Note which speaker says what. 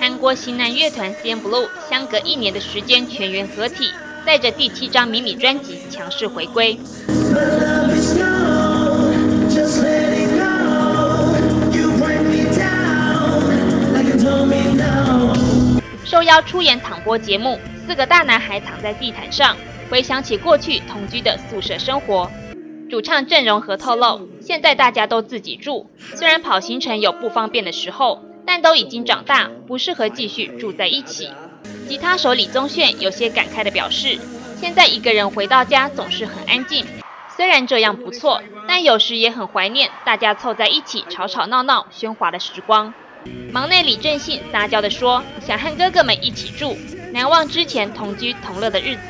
Speaker 1: 韩国型男乐团 CNBLUE 相隔一年的时间全员合体，带着第七张迷你专辑强势回归。受邀出演躺播节目，四个大男孩躺在地毯上，回想起过去同居的宿舍生活。主唱郑容和透露，现在大家都自己住，虽然跑行程有不方便的时候，但都已经长大，不适合继续住在一起。吉他手李宗铉有些感慨地表示，现在一个人回到家总是很安静，虽然这样不错，但有时也很怀念大家凑在一起吵吵闹闹、喧哗的时光。忙内李正信撒娇地说，想和哥哥们一起住，难忘之前同居同乐的日子。